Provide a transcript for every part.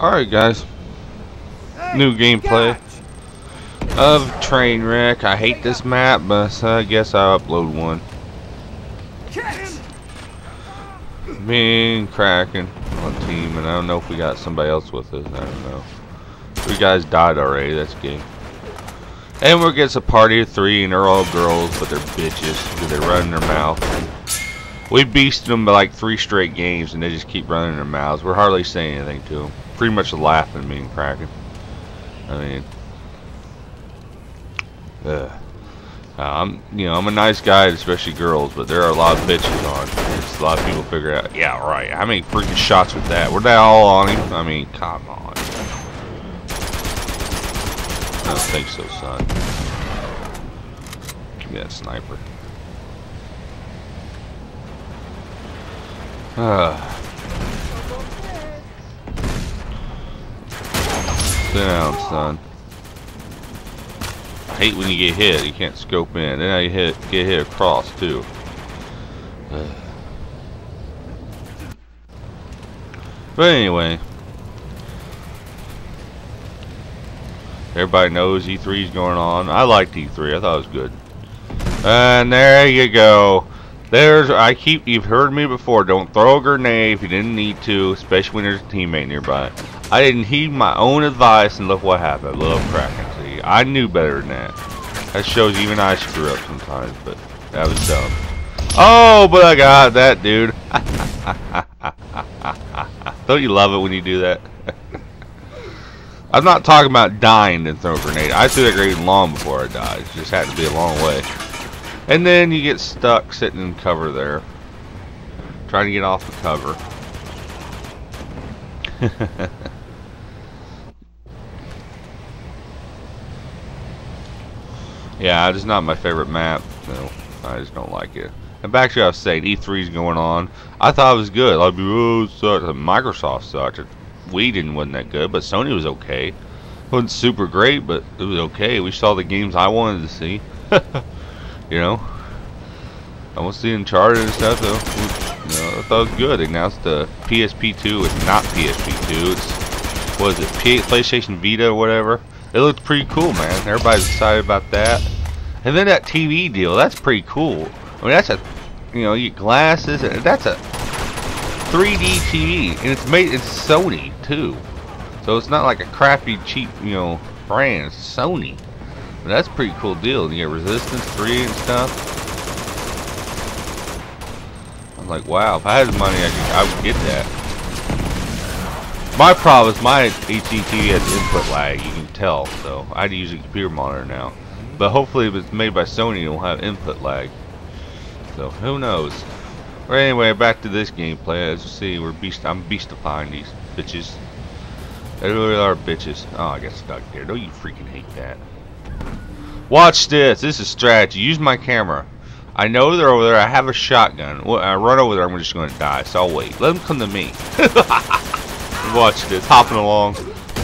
Alright guys, new gameplay of Trainwreck. I hate this map, but uh, I guess I'll upload one. Me and Kraken on team, and I don't know if we got somebody else with us. I don't know. Three guys died already, that's game. And we're against a party of three, and they're all girls, but they're bitches because they run their mouth. We beasted them by like three straight games, and they just keep running their mouths. We're hardly saying anything to them pretty much laughing and cracking. I mean, uh, I'm you know I'm a nice guy, especially girls, but there are a lot of bitches on. A lot of people figure out. Yeah, right. How many freaking shots with that? Were they all on him? I mean, come on. I don't think so, son. Give me that sniper. Ah. Down, son. I hate when you get hit. You can't scope in. Then I hit, get hit across, too. but anyway. Everybody knows E3 is going on. I liked E3. I thought it was good. And there you go. There's, I keep, you've heard me before, don't throw a grenade if you didn't need to, especially when there's a teammate nearby. I didn't heed my own advice and look what happened. Little cracking. See, I knew better than that. That shows even I screw up sometimes, but that was dumb. Oh, but I got that, dude. Don't you love it when you do that? I'm not talking about dying to throw a grenade. I threw that grenade long before I died. It just had to be a long way. And then you get stuck sitting in cover there. Trying to get off the cover. Yeah, it's not my favorite map. No, I just don't like it. And back to what I was saying, E3 is going on. I thought it was good. I'd be, oh. Microsoft sucked. We didn't wasn't that good, but Sony was okay. Wasn't super great, but it was okay. We saw the games I wanted to see. you know, I want to see Uncharted and stuff. Though. Know, I thought it was good. They announced the PSP 2. It's not PSP 2. It's what is it? P PlayStation Vita or whatever. It looked pretty cool, man. Everybody's excited about that. And then that TV deal, that's pretty cool. I mean, that's a, you know, you get glasses, and that's a 3D TV, and it's made, it's Sony, too. So it's not like a crappy, cheap, you know, brand. It's Sony. But that's pretty cool deal. You get Resistance 3 and stuff. I'm like, wow, if I had the money, I, could, I would get that. My problem is my HDTV has input lag, you tell, so I had to use a computer monitor now. But hopefully if it's made by Sony, it won't have input lag. So, who knows. But anyway, back to this gameplay. As you see, we're beast I'm beastifying these bitches. They really are bitches. Oh, I got stuck there. Don't you freaking hate that. Watch this. This is strategy. Use my camera. I know they're over there. I have a shotgun. Well, I run over there. I'm just going to die. So I'll wait. Let them come to me. Watch this. Hopping along.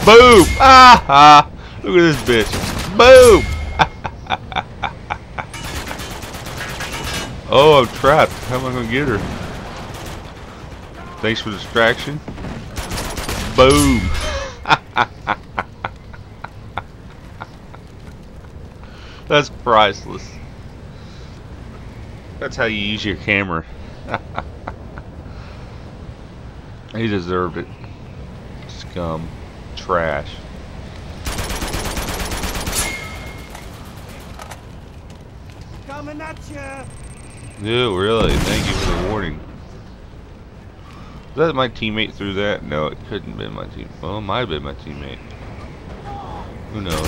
Boom! Ah! ah. Look at this bitch. Boom! oh, I'm trapped. How am I to get her? Thanks for the distraction. Boom! That's priceless. That's how you use your camera. he deserved it scum. Trash. Coming at you. Dude, really? Thank you for the warning. Was that my teammate threw that? No, it couldn't have been my team. Well, it might have been my teammate. Who knows?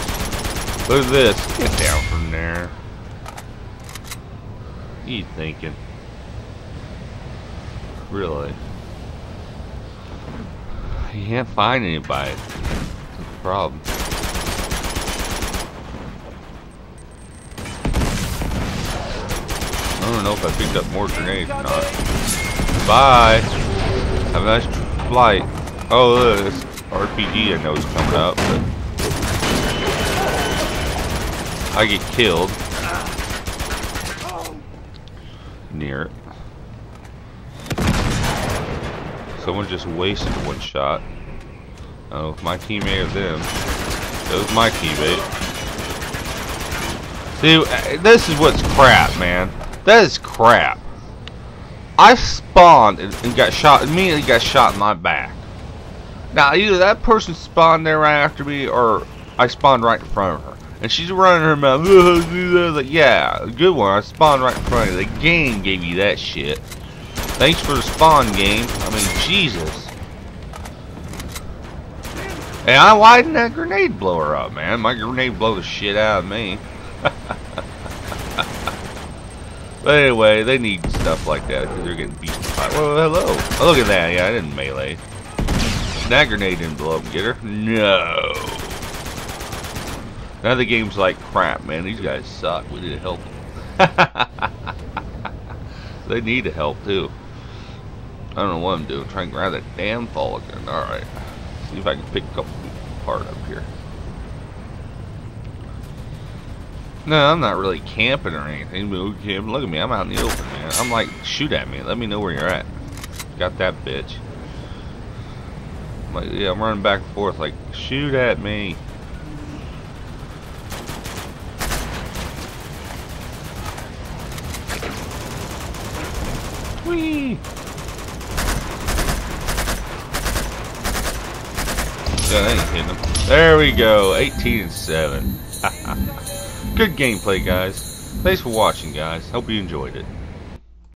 Look at this. Get down from there. What are you thinking? Really? You can't find anybody. Problem. I don't know if I picked up more grenades or not. Bye! Have a nice flight. Oh, look, this RPG I know is coming up, but... I get killed. Near it. Someone just wasted one shot. Oh, my teammate or them. It was my teammate. Dude, uh, this is what's crap, man. That is crap. I spawned and, and got shot, immediately got shot in my back. Now, either that person spawned there right after me, or I spawned right in front of her. And she's running her mouth, like, yeah, good one, I spawned right in front of you. The game gave you that shit. Thanks for the spawn game. I mean, Jesus. Hey, I, didn't that grenade blow her up, man? My grenade blow the shit out of me. but anyway, they need stuff like that because they're getting beaten by. Well, hello. Oh, look at that. Yeah, I didn't melee. That grenade didn't blow up and get her. No. Now the game's like crap, man. These guys suck. We need to help them. they need to help too. I don't know what I'm doing. Trying to grab that damn fall again. Alright. See if I can pick a apart up here. No, I'm not really camping or anything, look at me, I'm out in the open, man. I'm like, shoot at me, let me know where you're at. Got that bitch. I'm like, yeah, I'm running back and forth like, shoot at me. Whee! Yeah, that ain't hitting him. There we go, 18 and 7. Good gameplay, guys. Thanks for watching, guys. Hope you enjoyed it.